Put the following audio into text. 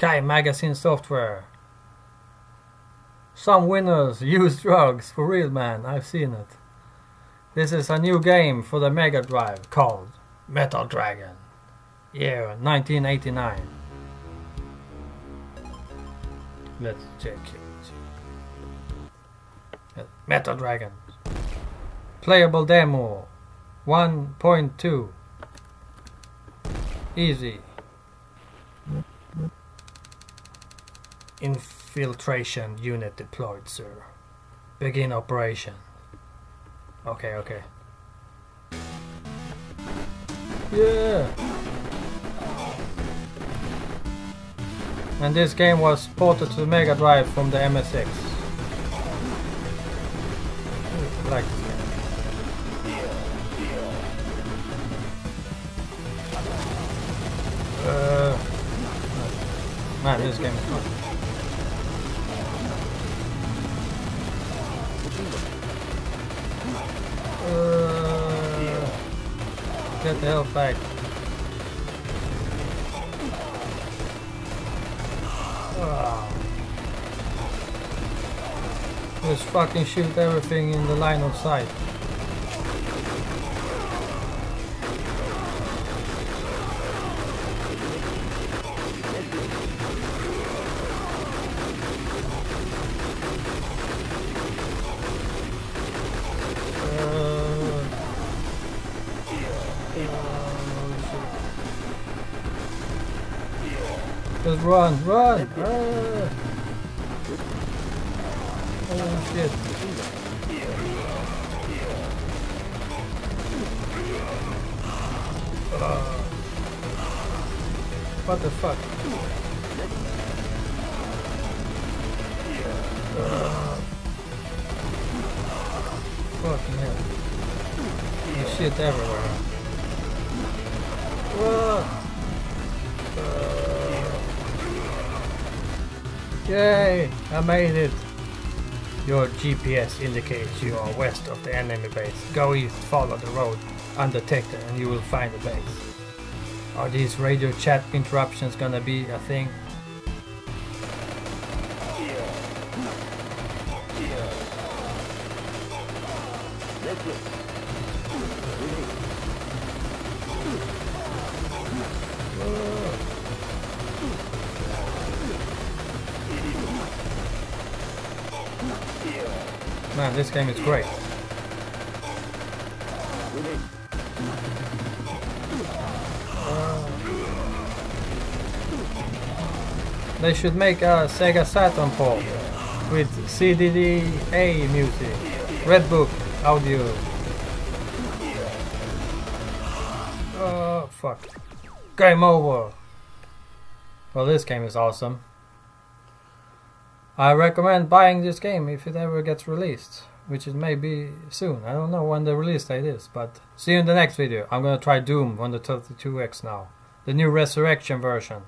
Kai Magazine Software. Some winners use drugs, for real man, I've seen it. This is a new game for the Mega Drive called Metal Dragon. Year 1989. Let's check it. Metal Dragon. Playable demo 1.2. Easy. Infiltration unit deployed, sir. Begin operation. Okay, okay. Yeah! And this game was ported to the Mega Drive from the MSX. Like this game. Uh, man, this game is fun. Uh, get the hell back. Ah. Just fucking shoot everything in the line of sight. Just run, run! Ah. Oh shit. Ah. What the fuck? Ah. Fucking hell. There's shit everywhere. Yay! I made it! Your GPS indicates you are west of the enemy base. Go east, follow the road undetected, and you will find the base. Are these radio chat interruptions gonna be a thing? Man, this game is great. They should make a Sega Saturn port with CDDA music, Redbook audio. Oh, fuck. Game over. Well, this game is awesome. I recommend buying this game if it ever gets released, which it may be soon. I don't know when the release date is, but see you in the next video. I'm gonna try Doom on the 32X now. The new Resurrection version.